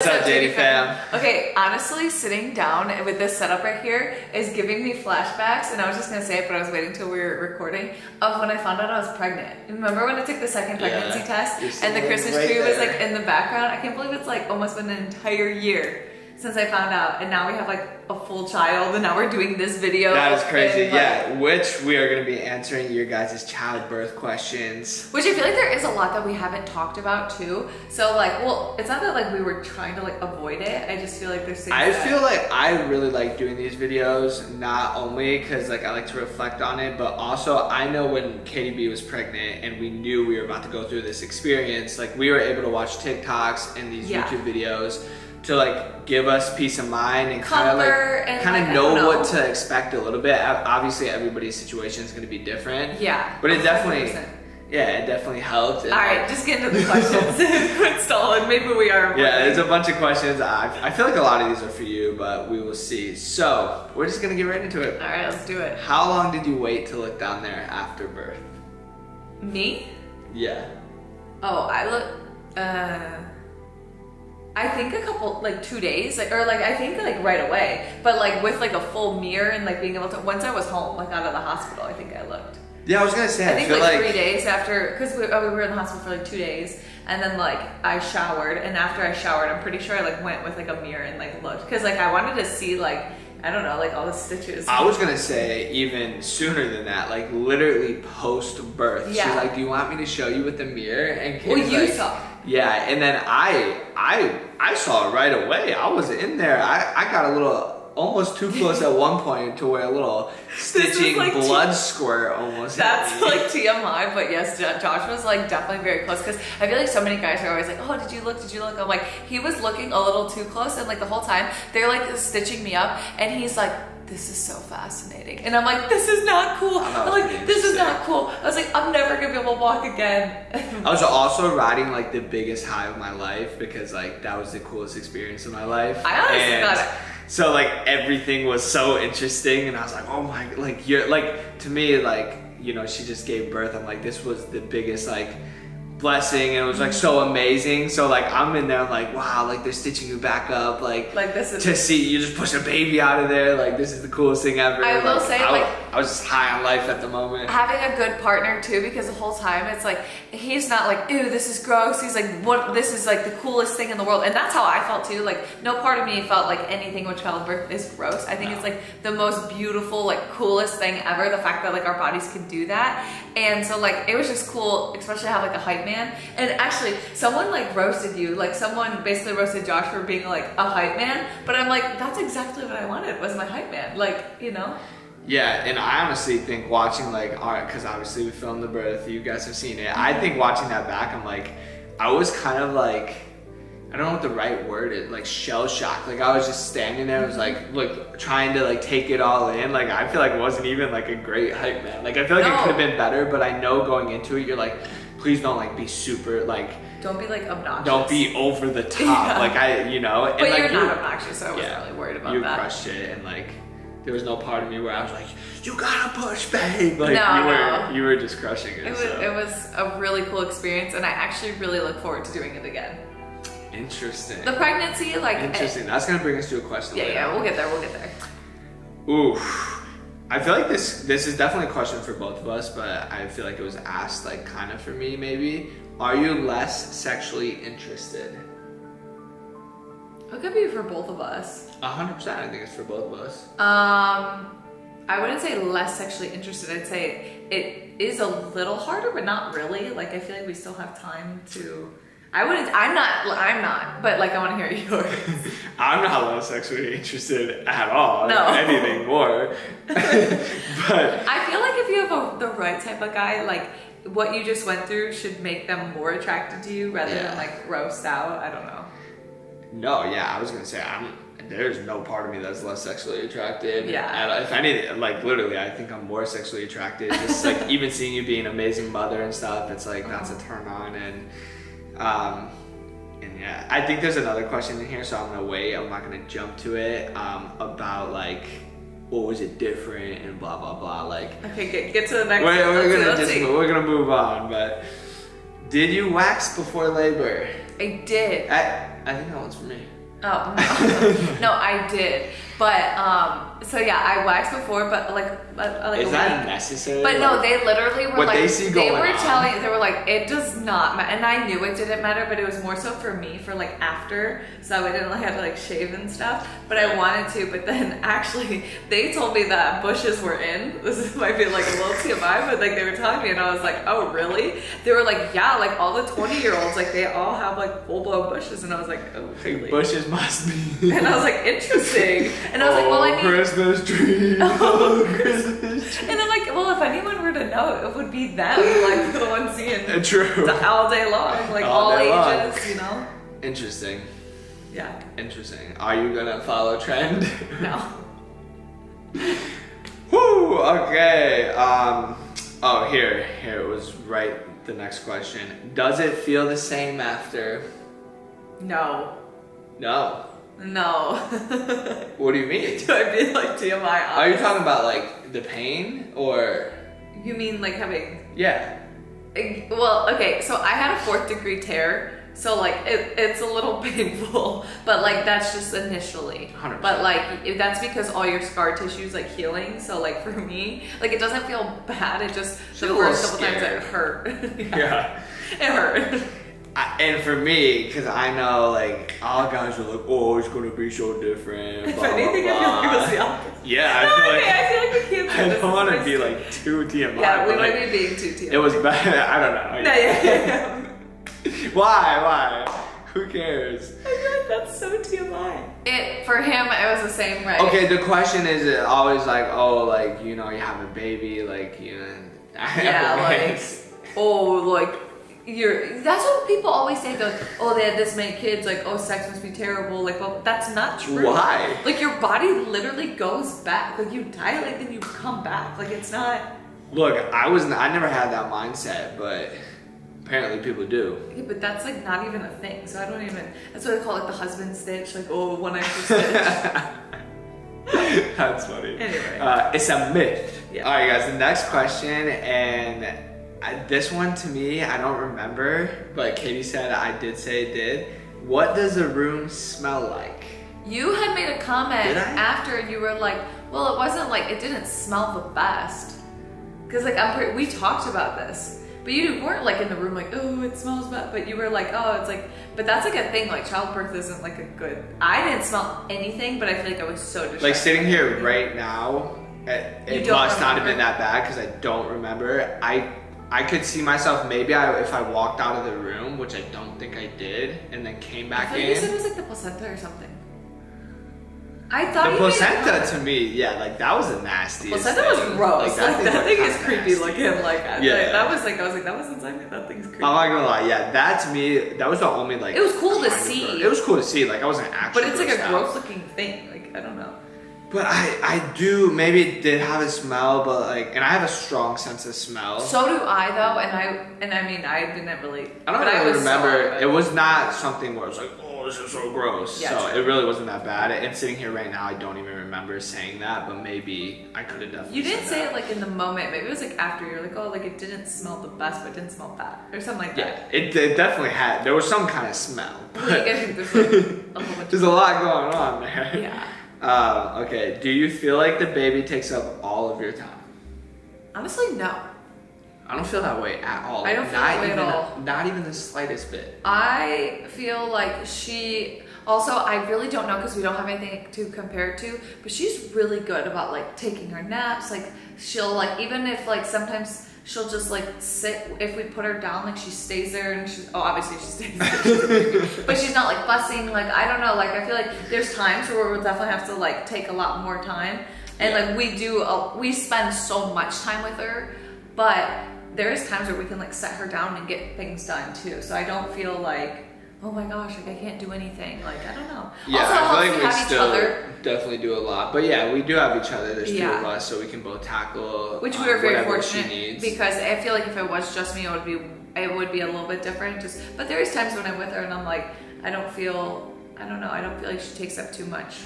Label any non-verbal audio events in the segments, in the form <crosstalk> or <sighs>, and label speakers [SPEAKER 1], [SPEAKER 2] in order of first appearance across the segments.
[SPEAKER 1] What's up, Jatie fam?
[SPEAKER 2] Okay, honestly, sitting down with this setup right here is giving me flashbacks, and I was just gonna say it, but I was waiting till we were recording, of when I found out I was pregnant. Remember when I took the second pregnancy
[SPEAKER 1] Yeah,
[SPEAKER 2] test, and the Christmas
[SPEAKER 1] right
[SPEAKER 2] tree was like in the background? I can't believe it's like almost been an entire year since I found out, and now we have like a full child, and now we're doing this video.
[SPEAKER 1] That is crazy.
[SPEAKER 2] and, like-
[SPEAKER 1] yeah, which we are going to be answering your guys' childbirth questions.
[SPEAKER 2] Which I feel like there is a lot that we haven't talked about too. So like, well, it's not that like we were trying to like avoid it. I just feel like there's things
[SPEAKER 1] I feel like I really like doing these videos, not only because like I like to reflect on it, but also I know when Katie B was pregnant and we knew we were about to go through this experience, like we were able to watch TikToks and these
[SPEAKER 2] Yeah.
[SPEAKER 1] YouTube videos to like give us peace of mind and kind of like kind of
[SPEAKER 2] I
[SPEAKER 1] know,
[SPEAKER 2] know.
[SPEAKER 1] what to expect a little bit. Obviously, everybody's situation is going to be different.
[SPEAKER 2] Yeah.
[SPEAKER 1] But it definitely,
[SPEAKER 2] 100%.
[SPEAKER 1] yeah, it definitely helped.
[SPEAKER 2] All right,
[SPEAKER 1] like,
[SPEAKER 2] just get into the questions. <laughs> <laughs> Quit stalling. Maybe we are.
[SPEAKER 1] Yeah, there's a bunch of questions. I, I feel like a lot of these are for you, but we will see. So, we're just gonna get right into it.
[SPEAKER 2] All right, let's do it.
[SPEAKER 1] How long did you wait to look down there after birth?
[SPEAKER 2] Me?
[SPEAKER 1] Yeah.
[SPEAKER 2] Oh, I look. Uh, I think a couple, like two days, like or like I think like right away, but like with like a full mirror and like being able to. Once I was home, like out of the hospital, I think I looked.
[SPEAKER 1] Yeah, I was gonna say,
[SPEAKER 2] I
[SPEAKER 1] I,
[SPEAKER 2] think like,
[SPEAKER 1] like,
[SPEAKER 2] three days after, because we, oh, we were in the hospital for like two days, and then like I showered, and after I showered, I'm pretty sure I like went with like a mirror and like looked, because like I wanted to see like I don't know like all the stitches.
[SPEAKER 1] I was gonna say even sooner than that, like literally post birth.
[SPEAKER 2] Yeah.
[SPEAKER 1] She's like, "Do you want me to show you with the mirror?" And
[SPEAKER 2] Well, you
[SPEAKER 1] like,
[SPEAKER 2] saw.
[SPEAKER 1] Yeah, and then I, I, I saw it right away. I was in there. I, I got a little. Almost too close at one point to where a little <laughs> stitching
[SPEAKER 2] like
[SPEAKER 1] blood squirt almost.
[SPEAKER 2] That's like TMI, but yes, Josh was like definitely very close because I feel like so many guys are always like, "Oh, did you look? Did you look?" I'm like, he was looking a little too close, and like the whole time they're like stitching me up, and he's like, "This is so fascinating," and I'm like, "This is not cool." I'm like, "This is not cool." I was like, "I'm never gonna be able to walk again." <laughs>
[SPEAKER 1] I was also riding like the biggest high of my life because like that was the coolest experience of my life.
[SPEAKER 2] I honestly
[SPEAKER 1] And
[SPEAKER 2] thought it-
[SPEAKER 1] So like everything was so interesting, and I was like, oh my, like you're like to me like you know she just gave birth. I'm like this was the biggest like blessing, and it was like so amazing. So like I'm in there, I'm like wow, like they're stitching you back up, like
[SPEAKER 2] Like, this is-
[SPEAKER 1] to see you just push a baby out of there. Like this is the coolest thing ever.
[SPEAKER 2] I will
[SPEAKER 1] Like,
[SPEAKER 2] say,
[SPEAKER 1] I,
[SPEAKER 2] like-
[SPEAKER 1] I was just high on life at the moment.
[SPEAKER 2] having a good partner too because the whole time it's like he's not like ew this is gross. He's like what this is like the coolest thing in the world. And that's how i felt too like no part of me felt like anything with childbirth is gross. I think it's like the most beautiful like coolest thing ever the fact that like our bodies can do that. And so like it was just cool especially to have like a hype man. And actually someone like roasted you like someone basically roasted josh for being like a hype man. But i'm like that's exactly what i wanted was my hype man. Like you know
[SPEAKER 1] Yeah, and I honestly think watching like art, because obviously we filmed the birth, you guys have seen it. I think watching that back, I'm like, I was kind of like, I don't know what the right word is, like shell shocked. Like I was just standing there, I was like, mm-hmm. like trying to like take it all in. Like I feel like it wasn't even like a great hype man. Like I feel like it could have been better, but I know going into it, you're like, please don't like be super like,
[SPEAKER 2] don't be like obnoxious
[SPEAKER 1] don't be over the top. <laughs>
[SPEAKER 2] Yeah.
[SPEAKER 1] Like I, you know, and
[SPEAKER 2] But
[SPEAKER 1] like
[SPEAKER 2] you're
[SPEAKER 1] you-
[SPEAKER 2] not obnoxious, so I wasn't
[SPEAKER 1] yeah,
[SPEAKER 2] really worried about
[SPEAKER 1] you
[SPEAKER 2] that.
[SPEAKER 1] You crushed it, and like there was no part of me where I was like, "You gotta push, babe!" Like
[SPEAKER 2] No,
[SPEAKER 1] you were,
[SPEAKER 2] no.
[SPEAKER 1] you were just crushing it.
[SPEAKER 2] It was,
[SPEAKER 1] so.
[SPEAKER 2] it was a really cool experience, and I actually really look forward to doing it again.
[SPEAKER 1] interesting.
[SPEAKER 2] The pregnancy, like, eh,
[SPEAKER 1] interesting. That's gonna bring us to a question.
[SPEAKER 2] yeah,
[SPEAKER 1] later.
[SPEAKER 2] yeah, we'll get there, we'll get there.
[SPEAKER 1] Oof. I feel like this this is definitely a question for both of us, but I feel like it was asked like kind of for me maybe. Are you less sexually interested?
[SPEAKER 2] It could be for both of us.
[SPEAKER 1] A hundred percent. I think it's for both of us.
[SPEAKER 2] Um, I wouldn't say less sexually interested. I'd say it is a little harder, but not really. Like, I feel like we still have time to. I wouldn't. I'm not. I'm not. But like, I want to hear <laughs> yours.
[SPEAKER 1] I'm not less sexually interested at all.
[SPEAKER 2] No.
[SPEAKER 1] Anything more. <laughs> but
[SPEAKER 2] I feel like if you have a, the right type of guy, like what you just went through should make them more attracted to you rather
[SPEAKER 1] Yeah.
[SPEAKER 2] than like grossed out. I don't know.
[SPEAKER 1] No, yeah, I was gonna say I'm. There's no part of me that's less sexually attracted.
[SPEAKER 2] Yeah.
[SPEAKER 1] And if anything, like literally, I think I'm more sexually attracted. Just <laughs> like even seeing you be an amazing mother and stuff, it's like that's a turn on. And um, and yeah, I think there's another question in here, so I'm gonna wait. I'm not gonna jump to it. Um, about like what was it different and blah blah blah. Like
[SPEAKER 2] Okay, get, get to the next
[SPEAKER 1] we're,
[SPEAKER 2] one.
[SPEAKER 1] we're gonna just
[SPEAKER 2] see.
[SPEAKER 1] we're gonna move on. But did you wax before labor?
[SPEAKER 2] I did.
[SPEAKER 1] I I think that one's for me.
[SPEAKER 2] Oh <laughs> no, no, I did. But um, so yeah, I waxed before, but like, but, like
[SPEAKER 1] Is that necessary?
[SPEAKER 2] But no, they literally were
[SPEAKER 1] What
[SPEAKER 2] like
[SPEAKER 1] they see
[SPEAKER 2] they were
[SPEAKER 1] on.
[SPEAKER 2] telling they were like it does not matter, and I knew it didn't matter, but it was more so for me for like after, so I didn't like have to like shave and stuff. But I wanted to, but then <laughs> actually they told me that bushes were in. <laughs> This might be like a little TMI, but like they were telling me, and I was like, oh really? They were like, yeah, like all the twenty year olds, like they all have like full blown bushes, and I was like, oh really?
[SPEAKER 1] bushes must be. <laughs>
[SPEAKER 2] And I was like, interesting. And I was like, well, I
[SPEAKER 1] Oh,
[SPEAKER 2] need.
[SPEAKER 1] Christmas tree. <laughs> Oh, <laughs> Christmas tree.
[SPEAKER 2] And I'm like, well, if anyone were to know, it would be them, like the ones seeing <laughs>
[SPEAKER 1] True.
[SPEAKER 2] the- all day long, like
[SPEAKER 1] All
[SPEAKER 2] all,
[SPEAKER 1] day long.
[SPEAKER 2] ages, you know?
[SPEAKER 1] Interesting.
[SPEAKER 2] Yeah.
[SPEAKER 1] Interesting. Are you gonna follow trend?
[SPEAKER 2] No.
[SPEAKER 1] Whoo. Okay. Um. Oh, here. Here it was. Right. The next question. Does it feel the same after?
[SPEAKER 2] No.
[SPEAKER 1] No.
[SPEAKER 2] No. <laughs>
[SPEAKER 1] What do you mean? <laughs>
[SPEAKER 2] Do I be like TMI?
[SPEAKER 1] Are you talking about like the pain or?
[SPEAKER 2] You mean like having?
[SPEAKER 1] Yeah.
[SPEAKER 2] Well, okay. So I had a fourth degree tear, so like it, it's a little <laughs> painful, but like that's just initially.
[SPEAKER 1] 100%.
[SPEAKER 2] But like if that's because all your scar tissue is like healing. So like for me, like it doesn't feel bad. It just
[SPEAKER 1] She's
[SPEAKER 2] the
[SPEAKER 1] a
[SPEAKER 2] first couple times it hurt.
[SPEAKER 1] Yeah.
[SPEAKER 2] It hurt.
[SPEAKER 1] I, and for me, because I know like all guys are like, oh, it's gonna be so different.
[SPEAKER 2] If
[SPEAKER 1] blah, blah,
[SPEAKER 2] I feel like it was
[SPEAKER 1] blah.
[SPEAKER 2] the opposite.
[SPEAKER 1] Yeah, I
[SPEAKER 2] No,
[SPEAKER 1] feel like
[SPEAKER 2] okay, I feel like we can't. Do
[SPEAKER 1] I don't want to be
[SPEAKER 2] is-
[SPEAKER 1] like too TMI.
[SPEAKER 2] Yeah, we
[SPEAKER 1] but,
[SPEAKER 2] might
[SPEAKER 1] like,
[SPEAKER 2] be being too TMI.
[SPEAKER 1] It was bad. <laughs> I don't know.
[SPEAKER 2] No, yeah, yeah, yeah. <laughs>
[SPEAKER 1] Why? Why? Who cares?
[SPEAKER 2] I feel like that's so TMI. It for him, it was the same way.
[SPEAKER 1] Okay, the question is it always like, oh, like you know, you have a baby, like you know. <laughs>
[SPEAKER 2] Yeah, like oh, like you're. That's what people always say. Though, oh, they had this many kids. Like, oh, sex must be terrible. Like, well, that's not true.
[SPEAKER 1] Why?
[SPEAKER 2] Like your body literally goes back. Like you die, like then you come back. Like it's not.
[SPEAKER 1] Look, I was I never had that mindset, but apparently people do.
[SPEAKER 2] Yeah, but that's like not even a thing. So I don't even. That's what they call it, like, the husband stitch. Like, oh, one extra stitch. <laughs>
[SPEAKER 1] That's funny.
[SPEAKER 2] Anyway.
[SPEAKER 1] uh, it's a myth.
[SPEAKER 2] Yeah.
[SPEAKER 1] All right, guys. The next question, and I, this one to me, I don't remember, but Katie said I did say it did. What does a room smell like?
[SPEAKER 2] You had made a comment after you were like, well, it wasn't like, it didn't smell the best. Because, like, I'm pretty, we talked about this. But you weren't like in the room like, oh, it smells bad. But you were like, oh, it's like, but that's like a thing. Like, childbirth isn't like a good. I didn't smell anything, but I feel like I was so distracted.
[SPEAKER 1] Like sitting here right now, it, it must not have been that bad because I don't remember. I I could see myself maybe I, if I walked out of the room, which I don't think I did, and then came
[SPEAKER 2] I
[SPEAKER 1] back
[SPEAKER 2] thought you said it was like the placenta or something. I thought
[SPEAKER 1] The placenta to me, yeah, like that was the nastiest.
[SPEAKER 2] Placenta was gross. Like,
[SPEAKER 1] thing <laughs>
[SPEAKER 2] that thing is creepy
[SPEAKER 1] nasty.
[SPEAKER 2] looking. Like,
[SPEAKER 1] Yeah.
[SPEAKER 2] like, that was like, I was like, that was me. That thing's creepy.
[SPEAKER 1] I'm not gonna lie, yeah, that to me, that was the only like.
[SPEAKER 2] It was cool to see.
[SPEAKER 1] It was cool to see, like I wasn't actually.
[SPEAKER 2] but it's like a gross looking thing. Like, I don't know.
[SPEAKER 1] But I, I do maybe it did have a smell, but like, and I have a strong sense of smell.
[SPEAKER 2] So do I though, and I and I mean I didn't really.
[SPEAKER 1] I don't
[SPEAKER 2] but
[SPEAKER 1] really
[SPEAKER 2] was
[SPEAKER 1] remember.
[SPEAKER 2] sorry,
[SPEAKER 1] it was not something where it was like, oh, this is so gross.
[SPEAKER 2] Yeah,
[SPEAKER 1] so
[SPEAKER 2] true.
[SPEAKER 1] it really wasn't that bad. And sitting here right now, I don't even remember saying that, but maybe I could have definitely.
[SPEAKER 2] You didn't
[SPEAKER 1] said
[SPEAKER 2] say
[SPEAKER 1] that.
[SPEAKER 2] it like in the moment. Maybe it was like after you're like, oh, like it didn't smell the best, but it didn't smell bad, or something like that.
[SPEAKER 1] Yeah, it, it definitely had. There was some kind of smell.
[SPEAKER 2] you guys think there's like a whole <laughs> bunch
[SPEAKER 1] There's a lot going on there.
[SPEAKER 2] yeah.
[SPEAKER 1] Um, okay. Do you feel like the baby takes up all of your time?
[SPEAKER 2] Honestly, no.
[SPEAKER 1] I don't feel that way at all.
[SPEAKER 2] I don't feel
[SPEAKER 1] not
[SPEAKER 2] that way at all.
[SPEAKER 1] Not even the slightest bit.
[SPEAKER 2] I feel like she. Also, I really don't know because we don't have anything to compare it to. But she's really good about like taking her naps. Like she'll like even if like sometimes she'll just like sit if we put her down like she stays there and she's oh obviously she stays there <laughs> but she's not like fussing like I don't know like I feel like there's times where we'll definitely have to like take a lot more time and
[SPEAKER 1] Yeah.
[SPEAKER 2] like we do a, we spend so much time with her but there is times where we can like set her down and get things done too. So I don't feel like, oh my gosh, like I can't do anything. Like I don't know.
[SPEAKER 1] Yeah,
[SPEAKER 2] also,
[SPEAKER 1] I feel like we
[SPEAKER 2] have each
[SPEAKER 1] still
[SPEAKER 2] other,
[SPEAKER 1] definitely do a lot. But yeah, we do have each other. There's two of us, so we can both tackle.
[SPEAKER 2] which
[SPEAKER 1] um,
[SPEAKER 2] we were very fortunate because I feel like if it was just me, it would be it would be a little bit different. Just but there is times when I'm with her and I'm like, I don't feel, I don't know, I don't feel like she takes up too much.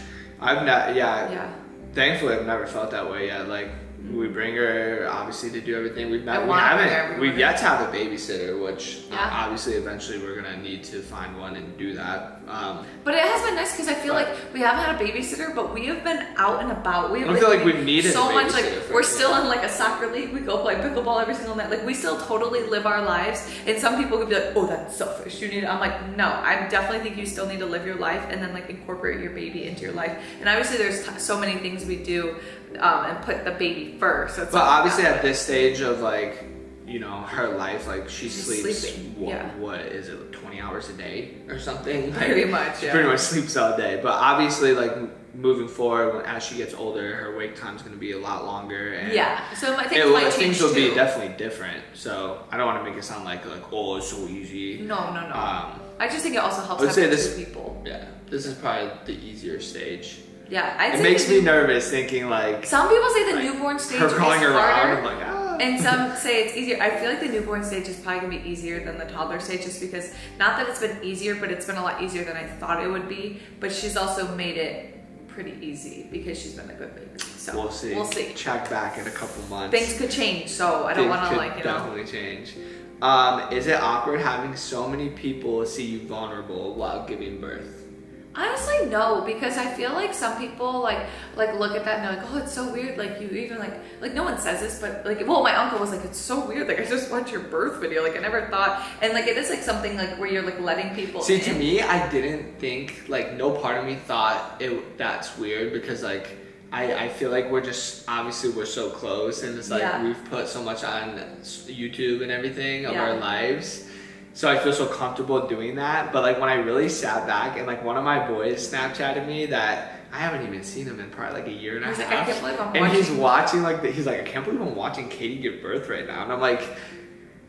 [SPEAKER 1] I've not. Yeah,
[SPEAKER 2] Yeah.
[SPEAKER 1] Thankfully, I've never felt that way yet. Like We bring her obviously to do everything. We've not, we
[SPEAKER 2] want her there.
[SPEAKER 1] haven't
[SPEAKER 2] We
[SPEAKER 1] we've yet to have a babysitter, which uh, obviously eventually we're gonna need to find one and do that. Um,
[SPEAKER 2] But it has been nice because I feel
[SPEAKER 1] But-
[SPEAKER 2] like we haven't had a babysitter, but we have been out and about. We have
[SPEAKER 1] I feel like we've needed
[SPEAKER 2] so much. Like we're
[SPEAKER 1] sure.
[SPEAKER 2] still in like a soccer league. We go play pickleball every single night. Like we still totally live our lives. And some people could be like, "Oh, that's selfish. You need." I'm like, no. I definitely think you still need to live your life and then like incorporate your baby into your life. And obviously, there's t- so many things we do um, and put the baby first. It's
[SPEAKER 1] but obviously at this stage of like you know her life, like she
[SPEAKER 2] She's
[SPEAKER 1] sleeps
[SPEAKER 2] sleeping,
[SPEAKER 1] what,
[SPEAKER 2] yeah.
[SPEAKER 1] what is it, twenty hours a day or something? <laughs> Like,
[SPEAKER 2] Pretty much,
[SPEAKER 1] She
[SPEAKER 2] yeah.
[SPEAKER 1] pretty much sleeps all day. But obviously, like moving forward, as she gets older, her wake time's going to be a lot longer. And
[SPEAKER 2] Yeah. So I think
[SPEAKER 1] it,
[SPEAKER 2] might
[SPEAKER 1] things
[SPEAKER 2] change
[SPEAKER 1] will be definitely different. So I don't want to make it sound like like oh it's so easy.
[SPEAKER 2] No, no, no.
[SPEAKER 1] Um,
[SPEAKER 2] I just think it also helps
[SPEAKER 1] I would say this-
[SPEAKER 2] people.
[SPEAKER 1] yeah, this is probably the easier stage.
[SPEAKER 2] Yeah, I'd
[SPEAKER 1] It makes me nervous thinking like
[SPEAKER 2] Some people say the
[SPEAKER 1] like,
[SPEAKER 2] newborn stage
[SPEAKER 1] her
[SPEAKER 2] is
[SPEAKER 1] crawling around.
[SPEAKER 2] harder.
[SPEAKER 1] I'm like ah.
[SPEAKER 2] And some say it's easier. I feel like the newborn stage is probably gonna be easier than the toddler stage just because not that it's been easier, but it's been a lot easier than I thought it would be. But she's also made it pretty easy because she's been a good baby. So
[SPEAKER 1] we'll see.
[SPEAKER 2] We'll see.
[SPEAKER 1] Check back in a couple months.
[SPEAKER 2] Things could change, so I don't want to like you know.
[SPEAKER 1] definitely change. Um, is it awkward having so many people see you vulnerable while giving birth?
[SPEAKER 2] Honestly, no, because I feel like some people like like look at that and they're like, oh, it's so weird. Like you even like like no one says this, but like well, my uncle was like, it's so weird. Like I just watched your birth video. Like I never thought, and like it is like something like where you're like letting people.
[SPEAKER 1] See, to me, I didn't think like no part of me thought it that's weird because like I, I feel like we're just obviously we're so close and it's like
[SPEAKER 2] Yeah.
[SPEAKER 1] we've put so much on YouTube and everything of
[SPEAKER 2] Yeah.
[SPEAKER 1] our lives. So I feel so comfortable doing that. But like when I really sat back and like one of my boys Snapchatted me that I haven't even seen him in probably like a year and a
[SPEAKER 2] like,
[SPEAKER 1] half.
[SPEAKER 2] I can't believe I'm
[SPEAKER 1] and he's
[SPEAKER 2] watching-
[SPEAKER 1] watching like the, he's like I can't believe I'm watching Katie give birth right now. And I'm like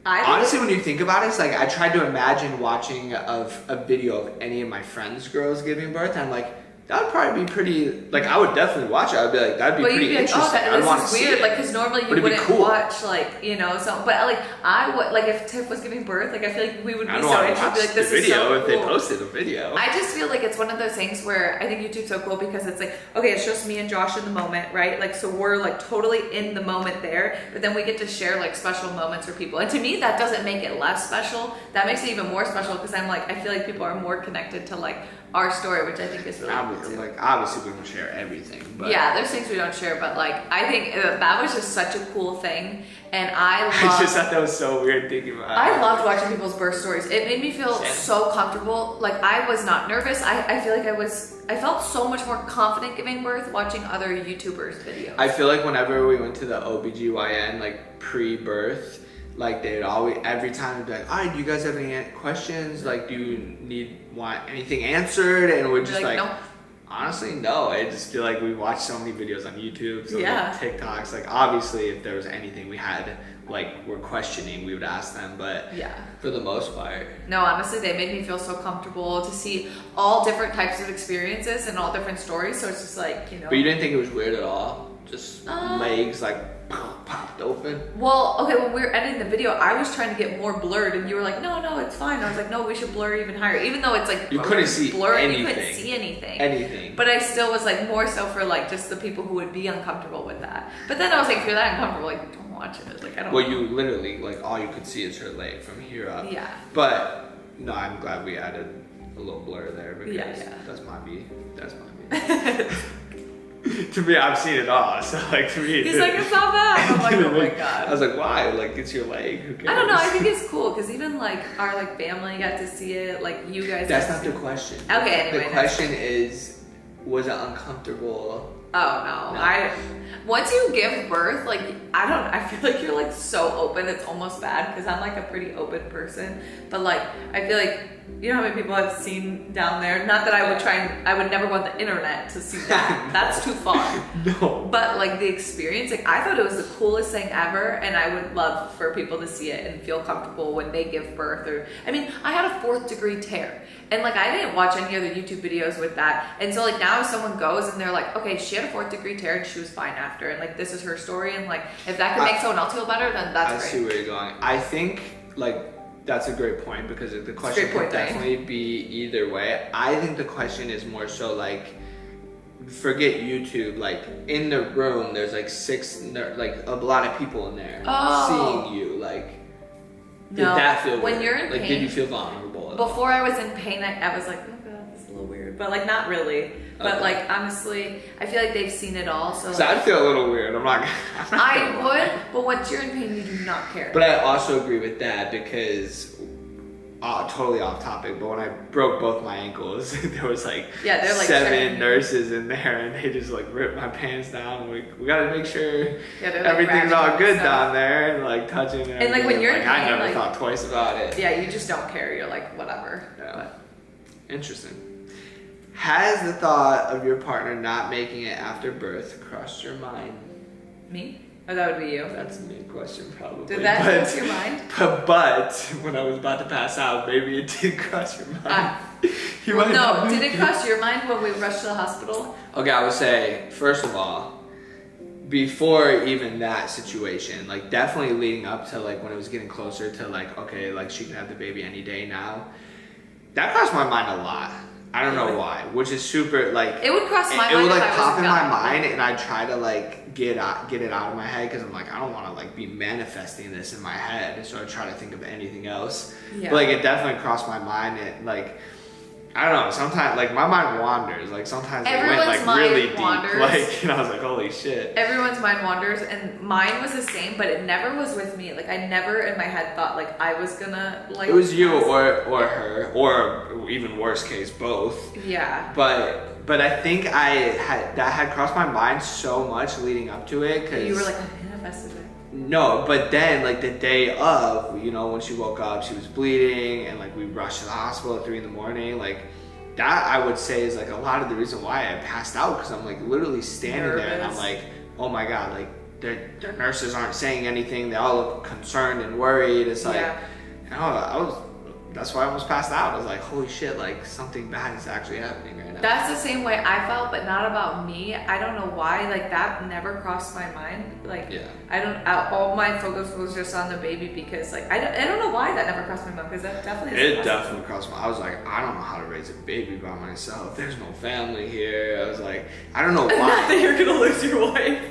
[SPEAKER 2] I
[SPEAKER 1] Honestly, when you think about it, it's like I tried to imagine watching of a video of any of my friends' girls giving birth. And I'm like, that would probably be pretty. Like, I would definitely watch it. I'd be like, that'd be
[SPEAKER 2] but
[SPEAKER 1] pretty
[SPEAKER 2] be like, oh,
[SPEAKER 1] interesting.
[SPEAKER 2] oh, that,
[SPEAKER 1] I'd want to
[SPEAKER 2] weird,
[SPEAKER 1] it.
[SPEAKER 2] like, because normally you wouldn't
[SPEAKER 1] cool.
[SPEAKER 2] watch, like, you know, so, but like, I would, like, if Tiff was giving birth, like, I feel like we would be so interested, be like, this
[SPEAKER 1] the
[SPEAKER 2] is
[SPEAKER 1] video
[SPEAKER 2] so
[SPEAKER 1] if they posted a video.
[SPEAKER 2] I just feel like it's one of those things where I think YouTube's so cool because it's like, okay, it's just me and Josh in the moment, right? Like, so we're like totally in the moment there, but then we get to share like special moments for people. And to me, that doesn't make it less special. That makes it even more special because I'm like, I feel like people are more connected to like our story, which I think is really cool
[SPEAKER 1] obviously,
[SPEAKER 2] too.
[SPEAKER 1] like obviously, we don't share everything, but
[SPEAKER 2] yeah, there's things we don't share, but like, I think uh, that was just such a cool thing. And I <laughs>
[SPEAKER 1] I just thought that was so weird thinking about.
[SPEAKER 2] I loved watching people's birth stories. It made me feel
[SPEAKER 1] Same.
[SPEAKER 2] so comfortable. Like I was not nervous. I, I feel like I was I felt so much more confident giving birth watching other YouTubers' videos.
[SPEAKER 1] I feel like whenever we went to the OBGYN, like pre-birth, like they'd always, every time they'd be like, all right, do you guys have any questions? Like, do you need, want anything answered? And we're just
[SPEAKER 2] like,
[SPEAKER 1] like,
[SPEAKER 2] "Nope."
[SPEAKER 1] honestly, no. I just feel like we watched so many videos on YouTube, so
[SPEAKER 2] Yeah.
[SPEAKER 1] like TikToks. Like, obviously, if there was anything we had, like, we're questioning, we would ask them. But
[SPEAKER 2] yeah.
[SPEAKER 1] for the most part,
[SPEAKER 2] No, honestly, they made me feel so comfortable to see all different types of experiences and all different stories. So it's just like, you know.
[SPEAKER 1] but you didn't think it was weird at all? Just
[SPEAKER 2] Uh,
[SPEAKER 1] legs, like, <laughs> popped open?
[SPEAKER 2] Well, okay, when we were editing the video, I was trying to get more blurred, and you were like, "No, no, it's fine." I was like, "No, we should blur even higher," even though it's like
[SPEAKER 1] You couldn't see
[SPEAKER 2] blurred, you couldn't
[SPEAKER 1] anything.
[SPEAKER 2] see anything.
[SPEAKER 1] Anything.
[SPEAKER 2] But I still was like more so for like just the people who would be uncomfortable with that. But then I was like, if you're that uncomfortable, like don't watch it. Like I don't.
[SPEAKER 1] Well, you literally like all you could see is her leg from here up.
[SPEAKER 2] Yeah.
[SPEAKER 1] But no, I'm glad we added a little blur there because
[SPEAKER 2] Yeah, yeah.
[SPEAKER 1] that's my B. That's my B. <laughs> <laughs> to me, I've seen it all. So like to me,
[SPEAKER 2] He's like, it's not bad. I'm like, <laughs> oh my god.
[SPEAKER 1] I was like, why? Like it's your leg. Who cares?
[SPEAKER 2] I don't know. I think it's cool because even like our like family got to see it. Like you guys.
[SPEAKER 1] that's not the question.
[SPEAKER 2] Okay, anyway,
[SPEAKER 1] The
[SPEAKER 2] that's-
[SPEAKER 1] question is, was it uncomfortable?
[SPEAKER 2] Oh no.
[SPEAKER 1] No.
[SPEAKER 2] I once you give birth, like I don't I feel like you're like so open it's almost bad because I'm like a pretty open person. But like I feel like you know how many people I've seen down there? Not that I would try and I would never want the internet to see that. <laughs> That's too far.
[SPEAKER 1] No.
[SPEAKER 2] But like the experience, like I thought it was the coolest thing ever, and I would love for people to see it and feel comfortable when they give birth. Or I mean, I had a fourth degree tear, and like I didn't watch any other YouTube videos with that, and so like now if someone goes and they're like, okay, she had a fourth degree tear and she was fine after, and like this is her story, and like if that could make
[SPEAKER 1] I-
[SPEAKER 2] someone else feel better, then that's
[SPEAKER 1] I
[SPEAKER 2] that's
[SPEAKER 1] see where you're going. I think like that's a great point because the question could definitely be either way. I think the question is more so like forget YouTube. Like in the room, there's like six, like a lot of people in there
[SPEAKER 2] Oh.
[SPEAKER 1] seeing you. Like, did
[SPEAKER 2] No.
[SPEAKER 1] that feel
[SPEAKER 2] When
[SPEAKER 1] weird?
[SPEAKER 2] you're in
[SPEAKER 1] like,
[SPEAKER 2] pain-
[SPEAKER 1] did you feel vulnerable?
[SPEAKER 2] Before I was in pain, I, I was like, oh god, this is a little weird, but like not really. But
[SPEAKER 1] Okay.
[SPEAKER 2] like honestly, I feel like they've seen it all. So
[SPEAKER 1] So
[SPEAKER 2] like,
[SPEAKER 1] I'd feel a little weird. I'm not. I'm not gonna
[SPEAKER 2] I would, but once you're in pain, you do not care.
[SPEAKER 1] But I also agree with that because, uh, totally off topic. But when I broke both my ankles, <laughs> there was like,
[SPEAKER 2] Yeah, they're, like,
[SPEAKER 1] seven nurses in there, and they just like ripped my pants down. We we gotta make sure
[SPEAKER 2] Yeah, like,
[SPEAKER 1] everything's all good down there, and like touching. And,
[SPEAKER 2] And, like, when you're in
[SPEAKER 1] I never
[SPEAKER 2] like-
[SPEAKER 1] thought twice about it.
[SPEAKER 2] yeah, you just don't care. You're like whatever.
[SPEAKER 1] Yeah.
[SPEAKER 2] But
[SPEAKER 1] Interesting. Has the thought of your partner not making it after birth crossed your mind?
[SPEAKER 2] me? Or that would be you.
[SPEAKER 1] That's a me question, probably.
[SPEAKER 2] Did that
[SPEAKER 1] but,
[SPEAKER 2] cross your mind? <laughs>
[SPEAKER 1] But, but when I was about to pass out, maybe it did <laughs> cross your mind.
[SPEAKER 2] Ah. <laughs>
[SPEAKER 1] You
[SPEAKER 2] Well, no, did it cross your mind when we rushed to the hospital?
[SPEAKER 1] Okay, I would say first of all, before even that situation, like definitely leading up to like when it was getting closer to like okay, like she can have the baby any day now. That crossed my mind a lot. I don't know why, which is super like
[SPEAKER 2] It would cross my
[SPEAKER 1] it
[SPEAKER 2] mind
[SPEAKER 1] would
[SPEAKER 2] if
[SPEAKER 1] like pop in my mind, and I try to like get out, get it out of my head because I'm like I don't want to like be manifesting this in my head, so I try to think of anything else.
[SPEAKER 2] Yeah.
[SPEAKER 1] But like it definitely crossed my mind, and like I don't know. Sometimes like my mind wanders. Like sometimes it went like really deep. Like <laughs> and I was like, holy shit.
[SPEAKER 2] Everyone's mind wanders, and mine was the same, but it never was with me. Like I never in my head thought like I was gonna like.
[SPEAKER 1] It was you or or her or even worse case both.
[SPEAKER 2] Yeah.
[SPEAKER 1] But but I think I had that had crossed my mind so much leading up to it because
[SPEAKER 2] You were like I manifested it.
[SPEAKER 1] No, but then like the day of, you know, when she woke up, she was bleeding, and like we rushed to the hospital at three in the morning. Like that, I would say is like a lot of the reason why I passed out because I'm like literally standing there and I'm like, oh my god, like their their nurses aren't saying anything. They all look concerned and worried. It's like,
[SPEAKER 2] Yeah.
[SPEAKER 1] you know, I was. That's why I almost passed out. I was like, holy shit, like something bad is actually happening right now.
[SPEAKER 2] That's the same way I felt, but not about me. I don't know why. Like that never crossed my mind. Like
[SPEAKER 1] Yeah.
[SPEAKER 2] I don't. I, all my focus was just on the baby because like I don't, I don't know why that never crossed my mind because that definitely.
[SPEAKER 1] It definitely crossed my. I was like, I don't know how to raise a baby by myself. There's no family here. I was like, I don't know <laughs> why.
[SPEAKER 2] not that you're gonna lose your wife.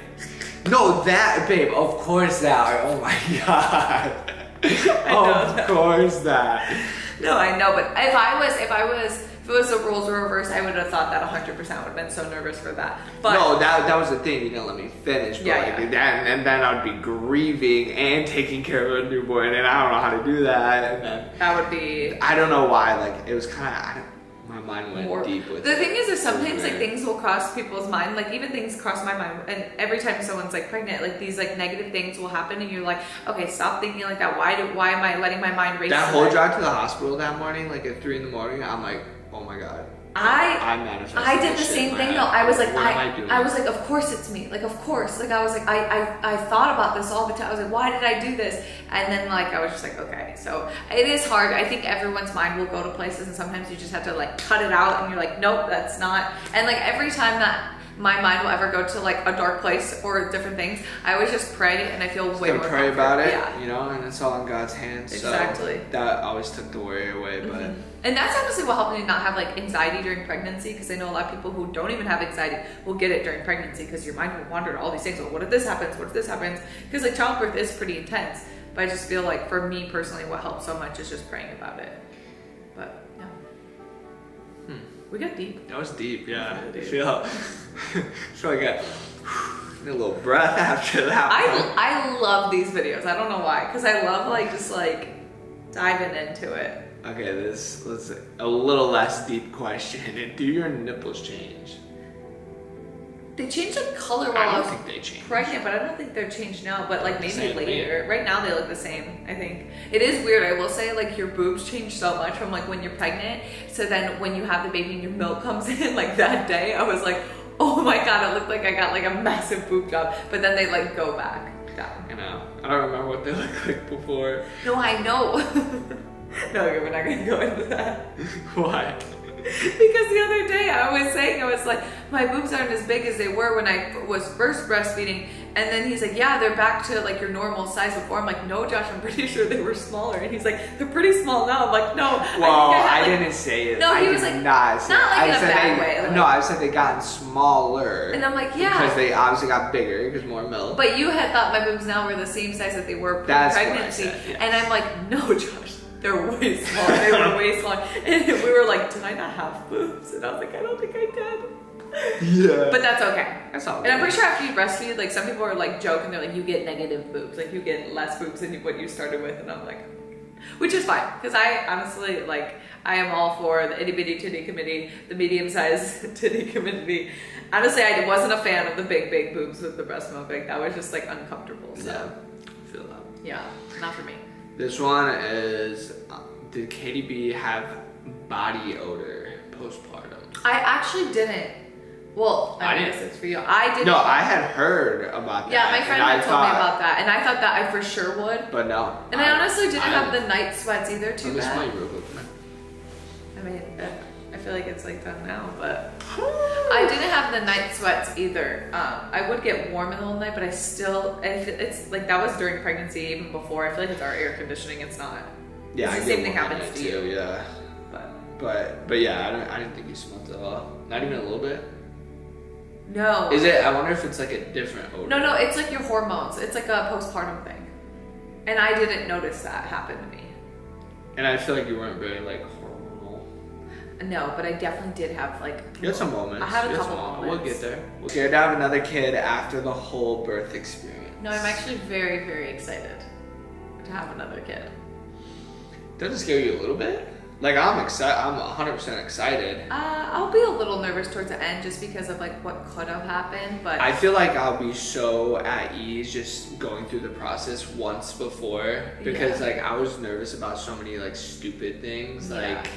[SPEAKER 1] no, that babe. Of course that. Oh my <laughs> god. <laughs> of course that.
[SPEAKER 2] No, I know, but if I was, if I was, if it was the roles were reversed, I would have thought that 100 percent would have been so nervous for that. But
[SPEAKER 1] no, that that was the thing. You didn't let me finish. But
[SPEAKER 2] Yeah,
[SPEAKER 1] like
[SPEAKER 2] yeah.
[SPEAKER 1] that, and then I'd be grieving and taking care of a newborn, and I don't know how to do that. And then
[SPEAKER 2] that would be
[SPEAKER 1] I don't know why. Like it was kind of. My mind went
[SPEAKER 2] more.
[SPEAKER 1] deep with
[SPEAKER 2] the
[SPEAKER 1] it.
[SPEAKER 2] thing is, is sometimes like things will cross people's mind. Like even things cross my mind, and every time someone's like pregnant, like these like negative things will happen, and you're like, okay, stop thinking like that. Why do? Why am I letting my mind race?
[SPEAKER 1] That whole drive to the hospital that morning, like at three in the morning, I'm like, oh my god.
[SPEAKER 2] I
[SPEAKER 1] I manifested.
[SPEAKER 2] I did the same thing
[SPEAKER 1] head.
[SPEAKER 2] though. I was like, I,
[SPEAKER 1] I?
[SPEAKER 2] I was like, of course it's me. Like, of course. Like, I was like, I, I, I thought about this all the time. I was like, why did I do this? And then like, I was just like, okay. So it is hard. I think everyone's mind will go to places, and sometimes you just have to like cut it out, and you're like, nope, that's not. And like every time that my mind will ever go to like a dark place or different things, I always just pray, and I feel way
[SPEAKER 1] Gonna
[SPEAKER 2] more.
[SPEAKER 1] pray
[SPEAKER 2] comfort.
[SPEAKER 1] about it,
[SPEAKER 2] Yeah.
[SPEAKER 1] you know, and it's all in God's hands.
[SPEAKER 2] Exactly.
[SPEAKER 1] So that always took the worry away, mm-hmm. but
[SPEAKER 2] And that's honestly what helped me not have like anxiety during pregnancy because I know a lot of people who don't even have anxiety will get it during pregnancy because your mind will wander to all these things. Well, what if this happens? What if this happens? Because like childbirth is pretty intense. But I just feel like for me personally, what helps so much is just praying about it. We got deep.
[SPEAKER 1] that was deep. Yeah, I
[SPEAKER 2] deep. <laughs>
[SPEAKER 1] like I <sighs> need a little breath after that.
[SPEAKER 2] I I love these videos. I don't know why because I love like just like diving into it.
[SPEAKER 1] Okay, this let's a little less deep question. <laughs> Do your nipples change?
[SPEAKER 2] They changed the color while
[SPEAKER 1] I
[SPEAKER 2] I, was
[SPEAKER 1] think they change.
[SPEAKER 2] pregnant, but I don't think they're changed now. But like maybe later. Right now they look the same. I think it is weird. I will say like your boobs change so much from like when you're pregnant. So then when you have the baby and your milk comes <laughs> in, like that day, I was like, oh my god, it looked like I got like a massive boob job. But then they like go back down.
[SPEAKER 1] You know, I don't remember what they <laughs> looked like before.
[SPEAKER 2] No, I know. <laughs> no, okay, we're not gonna go into that.
[SPEAKER 1] Why? <laughs>
[SPEAKER 2] because the other day I was saying I was like my boobs aren't as big as they were when I was first breastfeeding And then he's like, yeah, they're back to like your normal size before. I'm like, no, Josh, I'm pretty <laughs> sure they were smaller. And he's like, they're pretty small now. I'm like, no.
[SPEAKER 1] Well,
[SPEAKER 2] I,
[SPEAKER 1] I,
[SPEAKER 2] like-
[SPEAKER 1] didn't say it.
[SPEAKER 2] No, he
[SPEAKER 1] I
[SPEAKER 2] was like-
[SPEAKER 1] not say
[SPEAKER 2] not, like,
[SPEAKER 1] I
[SPEAKER 2] in a
[SPEAKER 1] said
[SPEAKER 2] bad
[SPEAKER 1] they,
[SPEAKER 2] way, like-
[SPEAKER 1] no, I said they gotten smaller.
[SPEAKER 2] And I'm like, yeah.
[SPEAKER 1] Because they obviously got bigger because more milk.
[SPEAKER 2] But you had thought my boobs now were the same size that they were pre-pregnancy,
[SPEAKER 1] yes.
[SPEAKER 2] and I'm like, no, <laughs> Josh, they're way smaller. They were way smaller, and we were like, did I not have boobs? And I was like, I don't think I did.
[SPEAKER 1] yeah.
[SPEAKER 2] But that's okay.
[SPEAKER 1] that's all.
[SPEAKER 2] And I'm pretty sure after you breastfeed, like some people are like joking, they're like, you get negative boobs, like you get less boobs than what you started with, and I'm like, which is fine because I honestly like I am all for the itty bitty titty committee, the medium sized <laughs> titty committee. Honestly, I wasn't a fan of the big big boobs with the breast milk. Like that was just like uncomfortable. So
[SPEAKER 1] Yeah. Feel that.
[SPEAKER 2] yeah, not for me.
[SPEAKER 1] This one is Did Katie B have body odor postpartum?
[SPEAKER 2] I actually didn't. Well, I,
[SPEAKER 1] I didn't.
[SPEAKER 2] it's for you. I didn't.
[SPEAKER 1] No, I had heard about that.
[SPEAKER 2] Yeah, my friend
[SPEAKER 1] I
[SPEAKER 2] had told me about that, and I thought that I for sure would.
[SPEAKER 1] But no.
[SPEAKER 2] And I, honestly didn't have the night sweats either. Too bad.
[SPEAKER 1] smell you real quick. man.
[SPEAKER 2] I mean, I feel like it's like done now, but I didn't have the night sweats either. Um, I would get warm in the middle of the night, but I still, it's like that was during pregnancy, even before. I feel like it's our air conditioning. It's not.
[SPEAKER 1] Yeah,
[SPEAKER 2] It's
[SPEAKER 1] I
[SPEAKER 2] the same thing happens to
[SPEAKER 1] too,
[SPEAKER 2] you.
[SPEAKER 1] Yeah.
[SPEAKER 2] But
[SPEAKER 1] But but yeah, I don't I didn't think you smelled it at all. Not even a little bit.
[SPEAKER 2] no.
[SPEAKER 1] Is it? I wonder if it's like a different odor.
[SPEAKER 2] No, no, it's like your hormones. It's like a postpartum thing. And I didn't notice that happen to me.
[SPEAKER 1] And I feel like you weren't very like.
[SPEAKER 2] No, but I definitely did have like.
[SPEAKER 1] You had some moments.
[SPEAKER 2] I had a
[SPEAKER 1] You
[SPEAKER 2] couple
[SPEAKER 1] some
[SPEAKER 2] moments.
[SPEAKER 1] We'll get there. We'll get to have another kid after the whole birth experience.
[SPEAKER 2] No, I'm actually very, very excited to have another kid.
[SPEAKER 1] Doesn't scare you a little bit? Like I'm excited. I'm 100 percent excited.
[SPEAKER 2] Uh, I'll be a little nervous towards the end just because of like what could have happened, but
[SPEAKER 1] I feel like I'll be so at ease just going through the process once before because
[SPEAKER 2] Yeah.
[SPEAKER 1] like I was nervous about so many like stupid things
[SPEAKER 2] Yeah.
[SPEAKER 1] like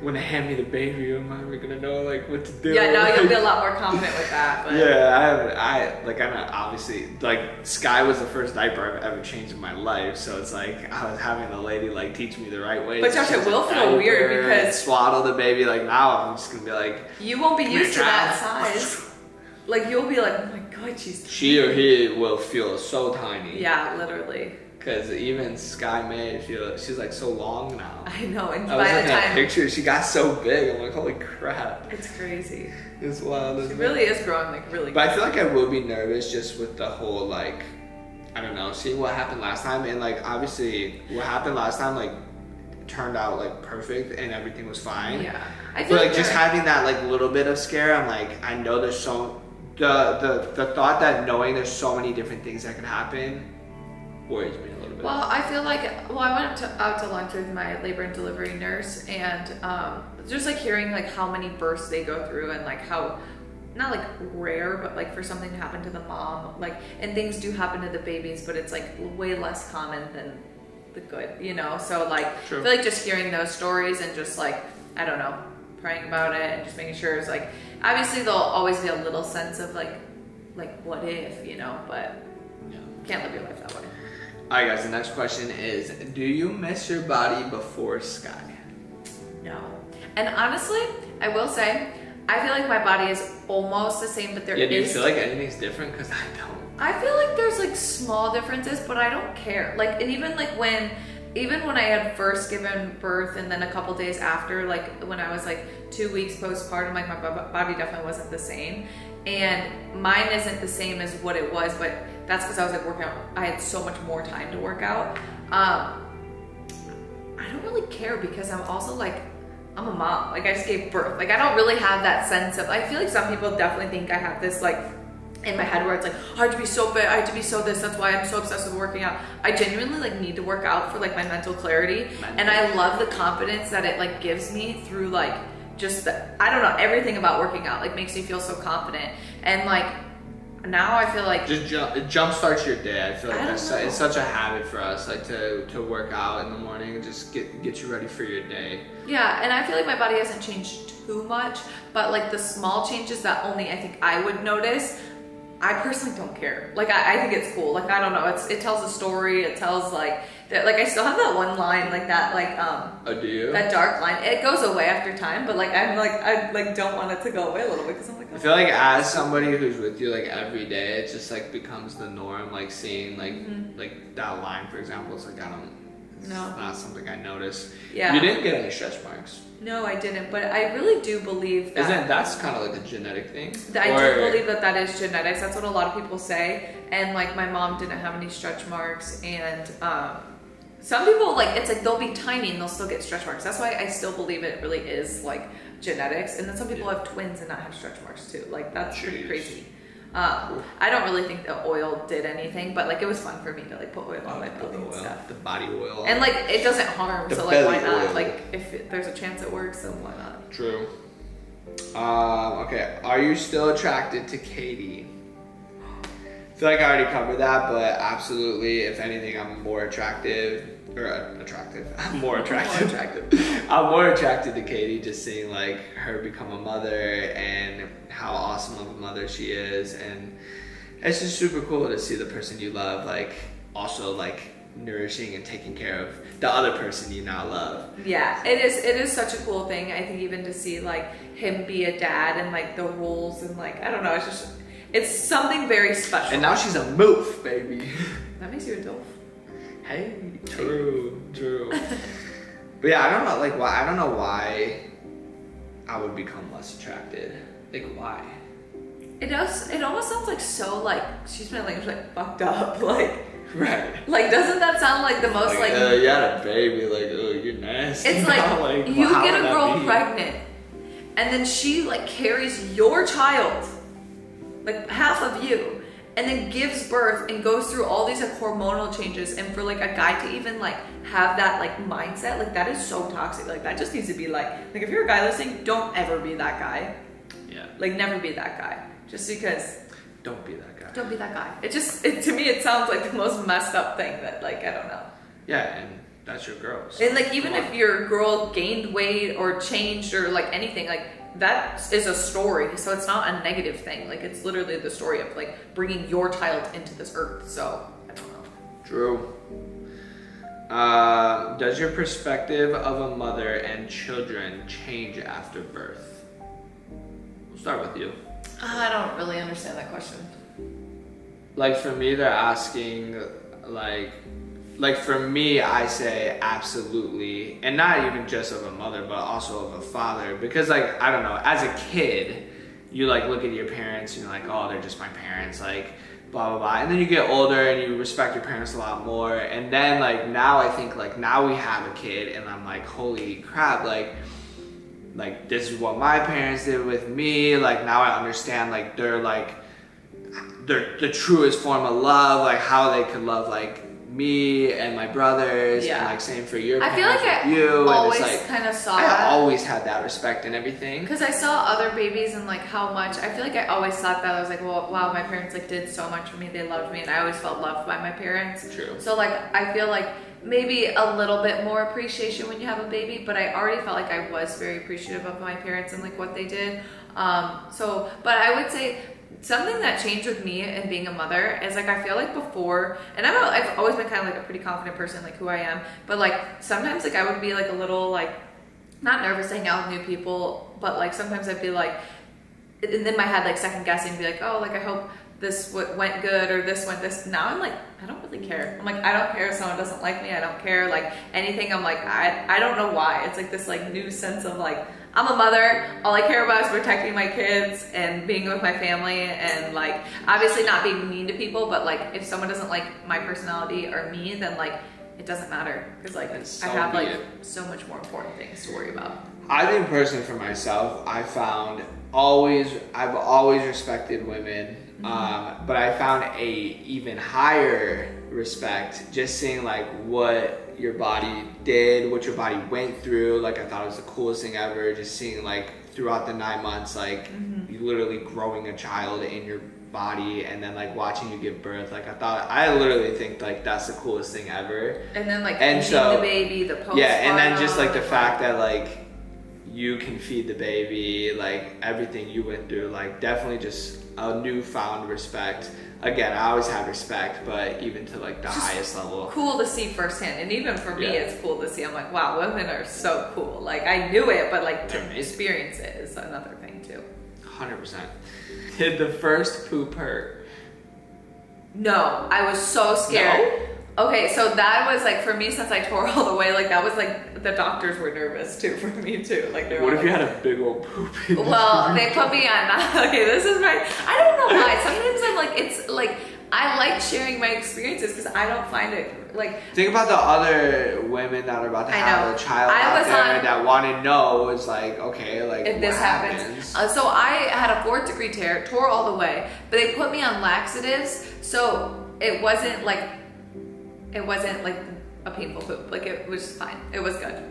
[SPEAKER 1] when they hand me the baby am I ever gonna know like what to do
[SPEAKER 2] yeah, no, you'll be a <laughs> lot more confident with that. But
[SPEAKER 1] yeah I I like I'm not obviously like Sky was the first diaper I've ever changed in my life so it's like I was having the lady like teach me the right way
[SPEAKER 2] But
[SPEAKER 1] to
[SPEAKER 2] Josh, it will feel weird because-
[SPEAKER 1] swaddle the baby like now I'm just gonna be like
[SPEAKER 2] you won't be used to that size. Like you'll be like, oh my god, she's
[SPEAKER 1] she or he will feel so tiny
[SPEAKER 2] yeah, literally.
[SPEAKER 1] Because even Sky May feel she's like so long now.
[SPEAKER 2] I know, and
[SPEAKER 1] I was
[SPEAKER 2] by
[SPEAKER 1] looking
[SPEAKER 2] the
[SPEAKER 1] at
[SPEAKER 2] time,
[SPEAKER 1] pictures, she got so big. I'm like, holy crap,
[SPEAKER 2] it's crazy.
[SPEAKER 1] it's wild.
[SPEAKER 2] She
[SPEAKER 1] it?
[SPEAKER 2] really is growing like really.
[SPEAKER 1] But I feel like I will be nervous just with the whole like, I don't know, seeing what happened last time, and like obviously what happened last time like turned out like perfect and everything was fine.
[SPEAKER 2] yeah, I feel
[SPEAKER 1] But like just having that like little bit of scare, I'm like, I know there's so the the the thought that knowing there's so many different things that could happen worries me a little bit.
[SPEAKER 2] Well, I feel like well, I went to, out to lunch with my labor and delivery nurse, and um, just like hearing like how many births they go through, and like how not like rare, but like for something to happen to the mom, like and things do happen to the babies, but it's like way less common than the good, you know. So like
[SPEAKER 1] True.
[SPEAKER 2] I feel like just hearing those stories and just like I don't know, praying about it and just making sure it's like obviously there'll always be a little sense of like like what if, you know, but
[SPEAKER 1] yeah.
[SPEAKER 2] can't live your life that way.
[SPEAKER 1] All right, guys. The next question is: Do you miss your body before Sky?
[SPEAKER 2] No. And honestly, I will say, I feel like my body is almost the same, but there is.
[SPEAKER 1] Yeah. Do you feel like anything's different? Because I don't.
[SPEAKER 2] I feel like there's like small differences, but I don't care. Like, and even like when, even when I had first given birth, and then a couple days after, like when I was like two weeks postpartum, like my bo- body definitely wasn't the same. And mine isn't the same as what it was, but that's because I was like working out. I had so much more time to work out. Um, I don't really care because I'm also like I'm a mom. Like I just gave birth. Like I don't really have that sense of I feel like some people definitely think I have this like in my head where it's like oh, I have to be so fit, I have to be so this. That's why I'm so obsessed with working out. I genuinely like need to work out for like my mental clarity. And I love the confidence that it like gives me through like just the I don't know, everything about working out like makes me feel so confident. And like now I feel like
[SPEAKER 1] Just jump, it jump starts your day. I feel like
[SPEAKER 2] I
[SPEAKER 1] that's su- it's such a habit for us, like to to work out in the morning and just get get you ready for your day.
[SPEAKER 2] Yeah, and I feel like my body hasn't changed too much, but like the small changes that only I think I would notice, I personally don't care. Like I, I think it's cool. Like I don't know, it's it tells a story. It tells like that like I still have that one line like that like um
[SPEAKER 1] Oh, do you?
[SPEAKER 2] that dark line. It goes away after time, but like I'm like I like don't want it to go away a little bit because I'm like.
[SPEAKER 1] I
[SPEAKER 2] oh.
[SPEAKER 1] feel like as somebody who's with you like every day, it just like becomes the norm. Like seeing like
[SPEAKER 2] Mm-hmm.
[SPEAKER 1] like that line, for example, it's like I don't. It's
[SPEAKER 2] No.
[SPEAKER 1] not something I noticed.
[SPEAKER 2] Yeah.
[SPEAKER 1] You didn't get any stretch marks.
[SPEAKER 2] No, I didn't, but I really do believe that.
[SPEAKER 1] Isn't that's kind of like a genetic thing?
[SPEAKER 2] I
[SPEAKER 1] Or-
[SPEAKER 2] do believe that that is genetics. That's what a lot of people say. And like my mom didn't have any stretch marks, and um, some people like it's like they'll be tiny and they'll still get stretch marks. That's why I still believe it really is like genetics. And then some people
[SPEAKER 1] Yeah.
[SPEAKER 2] have twins and not have stretch marks too. Like that's pretty crazy. Um, I don't really think the oil did anything, but like it was fun for me to like put oil on my belly and stuff.
[SPEAKER 1] the body oil.
[SPEAKER 2] And like it doesn't harm,
[SPEAKER 1] The
[SPEAKER 2] so like why not?
[SPEAKER 1] oil.
[SPEAKER 2] Like if it, there's a chance it works, then why not?
[SPEAKER 1] True. Um, okay, are you still attracted to Katie? I feel like I already covered that, but absolutely. If anything, I'm more attractive or uh, attractive. <laughs> I'm more attractive.
[SPEAKER 2] attractive. <laughs>
[SPEAKER 1] I'm more attracted to Katie. Just seeing like her become a mother and how awesome of a mother she is, and it's just super cool to see the person you love like also like nourishing and taking care of the other person you now love.
[SPEAKER 2] Yeah, it is. It is such a cool thing. I think even to see like him be a dad and like the roles and like I don't know. It's just it's something very special.
[SPEAKER 1] And now she's a moof, baby.
[SPEAKER 2] that makes you a dilf.
[SPEAKER 1] Hey, true, true. <laughs> but yeah, I don't know, like why. I don't know why I would become less attracted. Like why?
[SPEAKER 2] It does. It almost sounds like so like she's been like like fucked up. <laughs> Like
[SPEAKER 1] Right.
[SPEAKER 2] like doesn't that sound like the most
[SPEAKER 1] Like,
[SPEAKER 2] like?
[SPEAKER 1] uh, you had a baby. Like, oh, you're nasty.
[SPEAKER 2] it's like,
[SPEAKER 1] like,
[SPEAKER 2] you
[SPEAKER 1] how
[SPEAKER 2] get a girl pregnant, and then she like carries your child, like half of you, and then gives birth and goes through all these like hormonal changes. And for like a guy to even like have that like mindset, like that is so toxic. Like that just needs to be like like if you're a guy listening, don't ever be that guy.
[SPEAKER 1] Yeah.
[SPEAKER 2] Like never be that guy. Just because
[SPEAKER 1] Don't be that guy.
[SPEAKER 2] don't be that guy. It just it, to me it sounds like the most messed up thing that like I don't know.
[SPEAKER 1] Yeah, and that's your girl. so
[SPEAKER 2] And like even if your girl gained weight or changed or like anything, like that is a story. So it's not a negative thing. Like it's literally the story of like bringing your child into this earth. So I don't know.
[SPEAKER 1] True. Uh, does your perspective of a mother and children change after birth? We'll start with you.
[SPEAKER 2] I don't really understand that question.
[SPEAKER 1] Like for me, they're asking, like, like for me, I say absolutely, and not even just of a mother, but also of a father, because like I don't know, as a kid, you like look at your parents and you're like, oh, they're just my parents, like blah blah blah, and then you get older and you respect your parents a lot more, and then like now I think like now we have a kid, and I'm like, holy crap, like like this is what my parents did with me like now i understand like they're like they're the truest form of love like how they could love like me and my brothers
[SPEAKER 2] Yeah.
[SPEAKER 1] and like same for your
[SPEAKER 2] I feel
[SPEAKER 1] parents
[SPEAKER 2] like I
[SPEAKER 1] you
[SPEAKER 2] always
[SPEAKER 1] like
[SPEAKER 2] kind of saw
[SPEAKER 1] i
[SPEAKER 2] that.
[SPEAKER 1] always had that respect and everything
[SPEAKER 2] Because I saw other babies and like how much I feel like I always thought that I was like, well, wow, my parents like did so much for me. They loved me, and I always felt loved by my parents.
[SPEAKER 1] True.
[SPEAKER 2] So like I feel like maybe a little bit more appreciation when you have a baby, but I already felt like I was very appreciative of my parents and like what they did. Um, so, but I would say something that changed with me and being a mother is like I feel like before, and I'm a, I've always been kind of like a pretty confident person, like who I am. But like sometimes like I would be like a little like not nervous to hang out with new people, but like sometimes I'd be like, and then my head like second guessing, be like, oh, like I hope this went good or this went this. Now I'm like, I don't really care. I'm like, I don't care if someone doesn't like me. I don't care like anything. I'm like, I I don't know why. It's like this like new sense of like I'm a mother. All I care about is protecting my kids and being with my family and like obviously not being mean to people, but like if someone doesn't like my personality or me, then like it doesn't matter because like
[SPEAKER 1] And
[SPEAKER 2] I have like
[SPEAKER 1] it.
[SPEAKER 2] so much more important things to worry about.
[SPEAKER 1] I think personally for myself, I found always I've always respected women, um, but I found a even higher respect just seeing like what your body did, what your body went through. Like I thought it was the coolest thing ever. Just seeing like throughout the nine months, like mm-hmm. you literally growing a child in your body and then like watching you give birth. Like I thought, I literally think like that's the coolest thing ever.
[SPEAKER 2] And then like
[SPEAKER 1] And so-
[SPEAKER 2] the baby, the postpartum.
[SPEAKER 1] Yeah, and then just like the fact that like you can feed the baby, like everything you went through, like definitely just a newfound respect. Again, I always had respect, but even to like the highest level.
[SPEAKER 2] cool to see firsthand and even for me
[SPEAKER 1] Yeah.
[SPEAKER 2] it's cool to see i'm like wow women are so cool like i knew it but like
[SPEAKER 1] They're
[SPEAKER 2] to
[SPEAKER 1] amazing.
[SPEAKER 2] experience it is another thing too
[SPEAKER 1] 100%. Did the first poop hurt?
[SPEAKER 2] no i was so scared okay so that was like for me since i tore <laughs> all the way like that was like the doctors were nervous too for me too like they were
[SPEAKER 1] What if
[SPEAKER 2] like,
[SPEAKER 1] you had a big old poop? in the
[SPEAKER 2] well they put me on <laughs> okay this is my i don't know why sometimes i'm like it's like i like sharing my experiences because i don't find it like
[SPEAKER 1] Think about the other women that are about to
[SPEAKER 2] I
[SPEAKER 1] have a child
[SPEAKER 2] I
[SPEAKER 1] out
[SPEAKER 2] was
[SPEAKER 1] there
[SPEAKER 2] on-
[SPEAKER 1] that want to know. It's like, okay, like
[SPEAKER 2] if this happens.
[SPEAKER 1] happens?
[SPEAKER 2] Uh, so I had a fourth degree tear, tore all the way, but they put me on laxatives, so it wasn't like it wasn't like a painful poop. Like it was fine. It was good.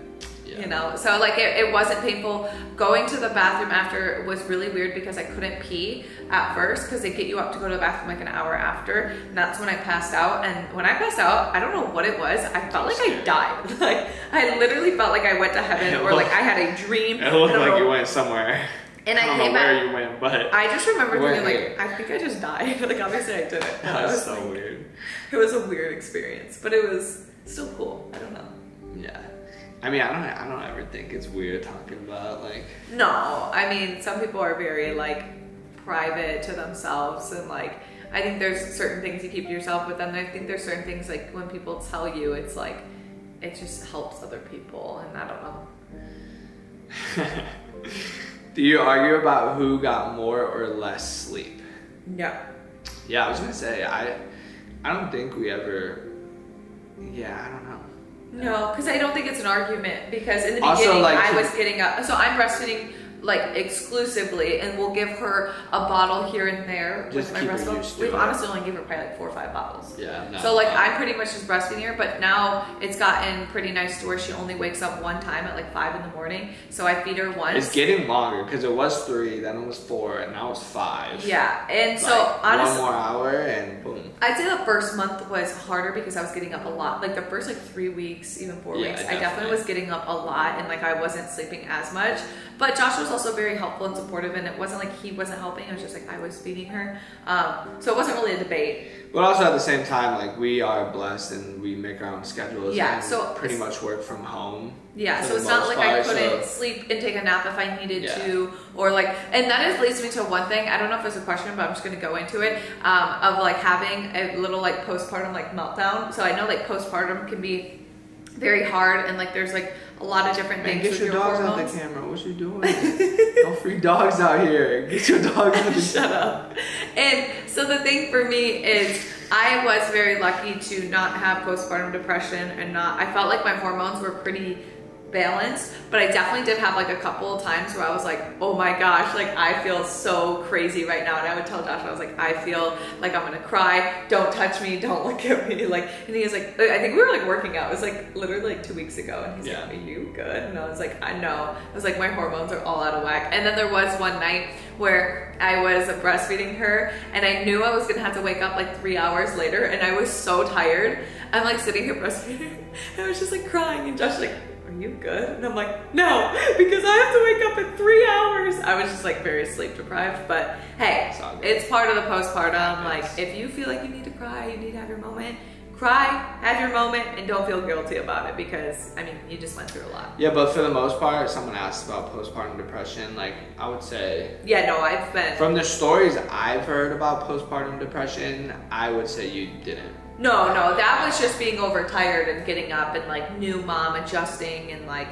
[SPEAKER 1] Yeah.
[SPEAKER 2] You know, so like it, it wasn't painful. Going to the bathroom after was really weird because I couldn't pee at first because they get you up to go to the bathroom like an hour after. And that's when I passed out. And when I passed out, I don't know what it was. I felt like I died. <laughs> Like I literally felt like I went to heaven
[SPEAKER 1] It <laughs>
[SPEAKER 2] or like I had a dream.
[SPEAKER 1] It looked like you went somewhere.
[SPEAKER 2] And I
[SPEAKER 1] don't
[SPEAKER 2] came
[SPEAKER 1] know where
[SPEAKER 2] back-
[SPEAKER 1] you went, but
[SPEAKER 2] I just remember thinking like, I think I just died. <laughs> like obviously I didn't.
[SPEAKER 1] That's
[SPEAKER 2] was
[SPEAKER 1] so
[SPEAKER 2] like-
[SPEAKER 1] weird. <laughs>
[SPEAKER 2] It was a weird experience, but it was still cool. I don't know.
[SPEAKER 1] Yeah. I mean, I don't. I don't ever think it's weird talking about like.
[SPEAKER 2] No, I mean some people are very like private to themselves and like I think there's certain things you keep to yourself, but then I think there's certain things like when people tell you, it's like it just helps other people, and I don't know. <laughs>
[SPEAKER 1] Do you argue about who got more or less sleep?
[SPEAKER 2] No.
[SPEAKER 1] Yeah, I was gonna say I. I don't think we ever. Yeah, I don't know.
[SPEAKER 2] No, because I don't think it's an argument. Because in the
[SPEAKER 1] Also,
[SPEAKER 2] beginning,
[SPEAKER 1] like,
[SPEAKER 2] I was getting up. So I'm breastfeeding like exclusively, and we'll give her a bottle here and there
[SPEAKER 1] Just
[SPEAKER 2] with my breast milk. We've honestly only given her probably like four or five bottles.
[SPEAKER 1] Yeah. No,
[SPEAKER 2] So like
[SPEAKER 1] uh,
[SPEAKER 2] I'm pretty much just breastfeeding her, but now it's gotten pretty nice to where she only wakes up one time at like five in the morning. So I feed her once.
[SPEAKER 1] It's getting longer because it was three, then it was four, and now it's five.
[SPEAKER 2] yeah, and so
[SPEAKER 1] Like,
[SPEAKER 2] honestly,
[SPEAKER 1] one more hour and boom.
[SPEAKER 2] I'd say the first month was harder because I was getting up a lot. Like the first like three weeks, even four
[SPEAKER 1] Yeah,
[SPEAKER 2] weeks, I definitely
[SPEAKER 1] definitely.
[SPEAKER 2] was getting up a lot and like I wasn't sleeping as much. But Josh was also very helpful and supportive, and it wasn't like he wasn't helping. It was just like I was feeding her. Um, so it wasn't really a debate.
[SPEAKER 1] But also at the same time, like we are blessed and we make our own schedules.
[SPEAKER 2] Yeah,
[SPEAKER 1] and
[SPEAKER 2] so
[SPEAKER 1] pretty much work from home.
[SPEAKER 2] Yeah, so it's not like I couldn't
[SPEAKER 1] so-
[SPEAKER 2] sleep and take a nap if I needed
[SPEAKER 1] Yeah.
[SPEAKER 2] to, or like, and that is leads me to one thing. I don't know if it's a question, but I'm just gonna go into it. Um, of like having a little like postpartum like meltdown. So I know like postpartum can be very hard, and like there's like a lot of different
[SPEAKER 1] Man,
[SPEAKER 2] things
[SPEAKER 1] get your
[SPEAKER 2] your
[SPEAKER 1] dogs out
[SPEAKER 2] hormones.
[SPEAKER 1] the camera. What you doing? Don't free dogs out here. Get your dogs out the <laughs>
[SPEAKER 2] Shut up. And so the thing for me is I was very lucky to not have postpartum depression and not I felt like my hormones were pretty balanced, but I definitely did have like a couple of times where I was like, "Oh my gosh, like I feel so crazy right now." And I would tell Josh I was like, "I feel like I'm going to cry. Don't touch me. Don't <laughs> look at me." Like and he was like uh, I think we were like working out. It was like literally like 2 weeks ago and he's
[SPEAKER 1] Yeah.
[SPEAKER 2] like, "Are you good?" And I was like, "I know." I was like, "My hormones are all out of whack." And then there was one night where I was breastfeeding her and I knew I was gonna have to wake up like three hours later and I was so tired. I'm like sitting here breastfeeding <laughs> and I was just like crying and Josh like, Are you good? And I'm like, No, because I have to wake up in three hours. I was just like very sleep deprived, but hey,
[SPEAKER 1] It's
[SPEAKER 2] it's part of the postpartum. Like if you feel like you need to cry, you need to have your moment. Cry, have your moment, and don't feel guilty about it because I mean you just went through a lot.
[SPEAKER 1] Yeah, but for the most part, someone asked about postpartum depression. Like I would say,
[SPEAKER 2] Yeah, no, I've been
[SPEAKER 1] from the stories I've heard about postpartum depression, I would say you didn't.
[SPEAKER 2] No, no, that was just being overtired and getting up and like new mom adjusting and like.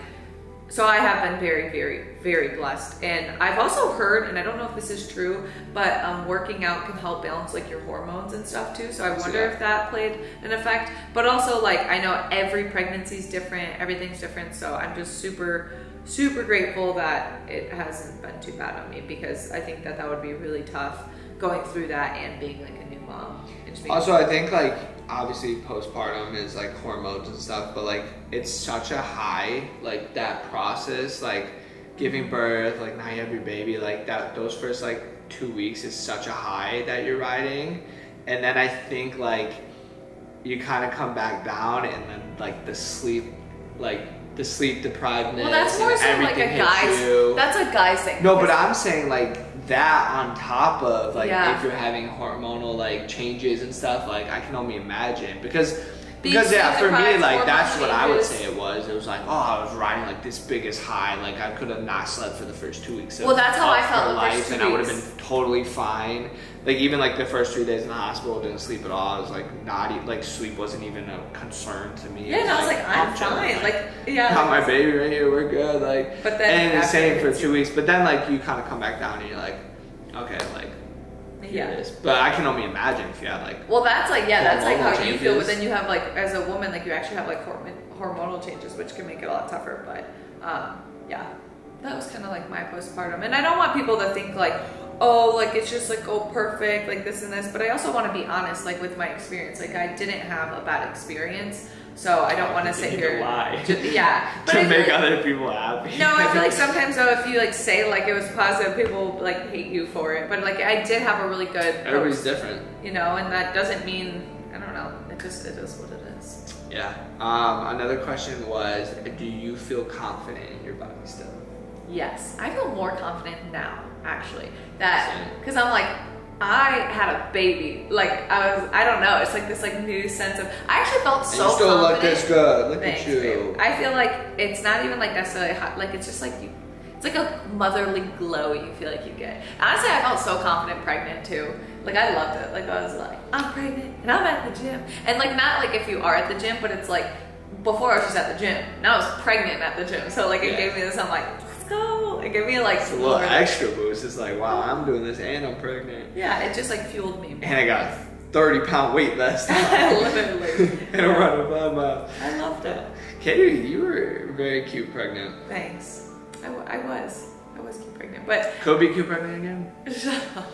[SPEAKER 2] So I have been very, very, very blessed, and I've also heard, and I don't know if this is true, but um, working out can help balance like your hormones and stuff too. So I wonder
[SPEAKER 1] that.
[SPEAKER 2] if that played an effect. But also, like I know every pregnancy is different, everything's different. So I'm just super, super grateful that it hasn't been too bad on me because I think that that would be really tough going through that and being like a new mom. and just being-
[SPEAKER 1] Also, I think like obviously postpartum is like hormones and stuff, but like it's such a high like that process, like giving birth, like now you have your baby, like that those first like two weeks is such a high that you're riding, and then I think like you kind of come back down, and then like the sleep like the sleep deprivedness.
[SPEAKER 2] Well, that's more so like a guy's.
[SPEAKER 1] you.
[SPEAKER 2] That's a guy's thing.
[SPEAKER 1] No, but I'm saying like that on top of like
[SPEAKER 2] Yeah.
[SPEAKER 1] if you're having hormonal like changes and stuff, like I can only imagine because because yeah, for me like that's what I would say it was. It was like oh I was riding like this biggest high, like I could have not slept for the first two weeks.
[SPEAKER 2] Well, that's how I felt the
[SPEAKER 1] life, and I would have been totally fine. Like even like the first three days in the hospital, didn't sleep at all. I was like not like sleep wasn't even a concern to me.
[SPEAKER 2] Yeah, and I was like, I'm fine. Like, yeah.
[SPEAKER 1] got my baby right here, we're good. Like,
[SPEAKER 2] But then
[SPEAKER 1] and the same for two weeks. But then like you kind of come back down and you're like, okay, like
[SPEAKER 2] Yeah.
[SPEAKER 1] But I can only imagine if you had like
[SPEAKER 2] Well, that's like yeah, that's like how
[SPEAKER 1] Hormonal
[SPEAKER 2] you feel. But then you have like as a woman, like you actually have like hormonal changes, which can make it a lot tougher. But um, yeah, that was kind of like my postpartum, and I don't want people to think like, oh, like it's just like oh perfect, like this and this. But I also want to be honest, like with my experience, like I didn't have a bad experience, so I don't want to sit
[SPEAKER 1] You need to
[SPEAKER 2] here.
[SPEAKER 1] lie.
[SPEAKER 2] Ju- yeah, <laughs> but
[SPEAKER 1] to
[SPEAKER 2] feel
[SPEAKER 1] make
[SPEAKER 2] like-
[SPEAKER 1] other people happy.
[SPEAKER 2] no, I feel like <laughs> sometimes though, if you like say like it was positive, people like hate you for it. But like I did have a really good,
[SPEAKER 1] everybody's
[SPEAKER 2] post,
[SPEAKER 1] different.
[SPEAKER 2] you know, and that doesn't mean I don't know. It just it is what it is.
[SPEAKER 1] Yeah. Um, another question was, do you feel confident in your body still?
[SPEAKER 2] Yes, I feel more confident now actually that because I'm like I had a baby. Like I was, I don't know. It's like this like new sense of. I actually felt so
[SPEAKER 1] you still look this good. Look
[SPEAKER 2] Thanks,
[SPEAKER 1] at you.
[SPEAKER 2] babe. I feel like it's not even like necessarily hot, like it's just like you. It's like a motherly glow you feel like you get. Honestly, I felt so confident pregnant too. Like I loved it. Like I was like, I'm pregnant and I'm at the gym, and like not like if you are at the gym, but it's like before I was just at the gym. Now I was pregnant at the gym, so like it
[SPEAKER 1] Yeah.
[SPEAKER 2] gave me this. I'm like, go. It gave me like
[SPEAKER 1] It's a little extra boost. It's like, wow, I'm doing this and I'm pregnant.
[SPEAKER 2] Yeah, it just like fueled me.
[SPEAKER 1] And I got a 30 pound weight last time. <laughs>
[SPEAKER 2] Literally. <laughs>
[SPEAKER 1] and I'm running five miles.
[SPEAKER 2] I loved it.
[SPEAKER 1] Katie, you were very cute pregnant.
[SPEAKER 2] Thanks. I, w- I was. I was cute pregnant, but
[SPEAKER 1] Could be cute pregnant again? <laughs>
[SPEAKER 2] shut up.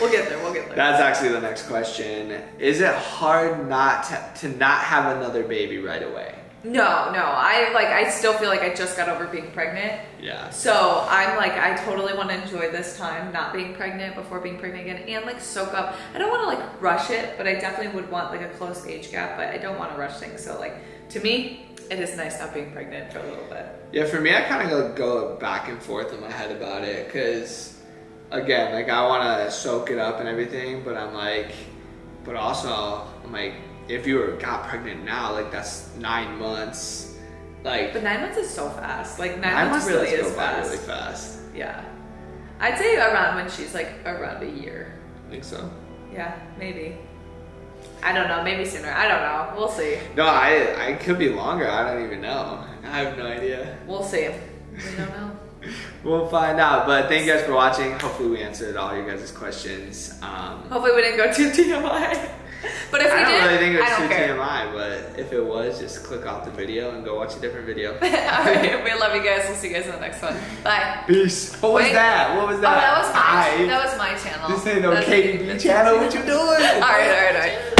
[SPEAKER 2] We'll get there. We'll get there.
[SPEAKER 1] That's actually the next question. Is it hard not to, to not have another baby right away?
[SPEAKER 2] No, no. I like. I still feel like I just got over being pregnant.
[SPEAKER 1] Yeah.
[SPEAKER 2] So I'm like, I totally want to enjoy this time not being pregnant before being pregnant again, and like soak up. I don't want to like rush it, but I definitely would want like a close age gap. But I don't want to rush things. So like, to me, it is nice not being pregnant for a little bit.
[SPEAKER 1] Yeah, for me, I kind of go, go back and forth in my head about it because, again, like I want to soak it up and everything, but I'm like, but also, I'm like, if you were got pregnant now, like that's nine months. Like,
[SPEAKER 2] But nine months is so fast. Like nine,
[SPEAKER 1] nine
[SPEAKER 2] months,
[SPEAKER 1] months
[SPEAKER 2] really is fast.
[SPEAKER 1] really fast.
[SPEAKER 2] Yeah. I'd say around when she's like around a year.
[SPEAKER 1] I think so.
[SPEAKER 2] Yeah, maybe. I don't know. Maybe sooner. I don't know. We'll see.
[SPEAKER 1] No, I I could be longer. I don't even know. I have no idea.
[SPEAKER 2] We'll see. We don't know. <laughs>
[SPEAKER 1] We'll find out. But thank you guys for watching. Hopefully, we answered all your guys' questions. Um,
[SPEAKER 2] Hopefully we didn't go too <laughs> TMI. But if we
[SPEAKER 1] I don't
[SPEAKER 2] did,
[SPEAKER 1] really think it was
[SPEAKER 2] I
[SPEAKER 1] too
[SPEAKER 2] care.
[SPEAKER 1] TMI, but if it was, just click off the video and go watch a different video. <laughs>
[SPEAKER 2] All right, we love you guys. We'll see you guys in the next one. Bye.
[SPEAKER 1] Peace. What was
[SPEAKER 2] Wait.
[SPEAKER 1] that? What was
[SPEAKER 2] Oh,
[SPEAKER 1] that?
[SPEAKER 2] that was my
[SPEAKER 1] Hi.
[SPEAKER 2] that was my channel.
[SPEAKER 1] This ain't no
[SPEAKER 2] That's-
[SPEAKER 1] Katie B channel. <laughs> What you doing?
[SPEAKER 2] All right, all right, all right.